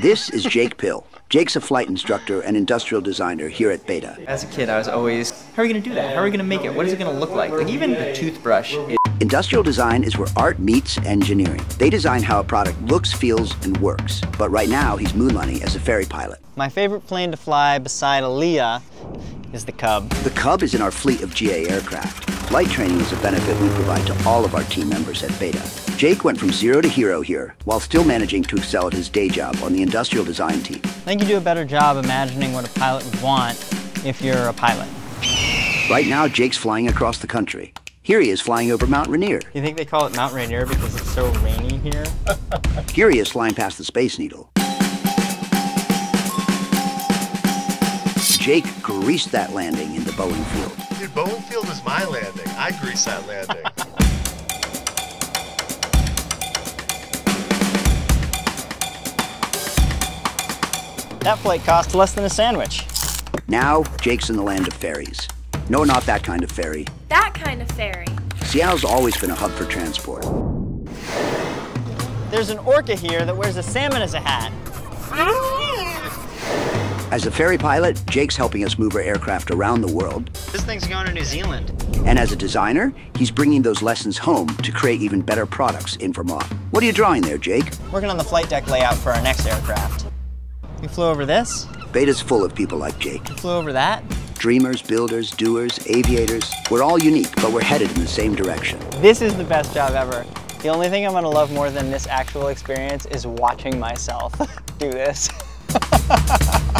This is Jake Pill. Jake's a flight instructor and industrial designer here at Beta. As a kid, I was always, how are we gonna do that? How are we gonna make it? What is it gonna look like? Like even the toothbrush is Industrial design is where art meets engineering. They design how a product looks, feels, and works. But right now, he's moonlighting as a ferry pilot. My favorite plane to fly beside ALIA is the Cub. The Cub is in our fleet of GA aircraft. Flight training is a benefit we provide to all of our team members at Beta. Jake went from zero to hero here, while still managing to excel at his day job on the industrial design team. I think you do a better job imagining what a pilot would want if you're a pilot. Right now, Jake's flying across the country. Here he is flying over Mount Rainier. You think they call it Mount Rainier because it's so rainy here? Here he is flying past the Space Needle. Jake greased that landing into Boeing Field. Dude, Boeing Field is my landing. I grease that landing. That flight cost less than a sandwich. Now, Jake's in the land of ferries. No, not that kind of ferry. That kind of ferry. Seattle's always been a hub for transport. There's an orca here that wears a salmon as a hat. As a ferry pilot, Jake's helping us move our aircraft around the world. This thing's going to New Zealand. And as a designer, he's bringing those lessons home to create even better products in Vermont. What are you drawing there, Jake? Working on the flight deck layout for our next aircraft. You flew over this? Beta's full of people like Jake. You flew over that? Dreamers, builders, doers, aviators. We're all unique, but we're headed in the same direction. This is the best job ever. The only thing I'm gonna love more than this actual experience is watching myself do this.